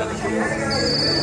ができても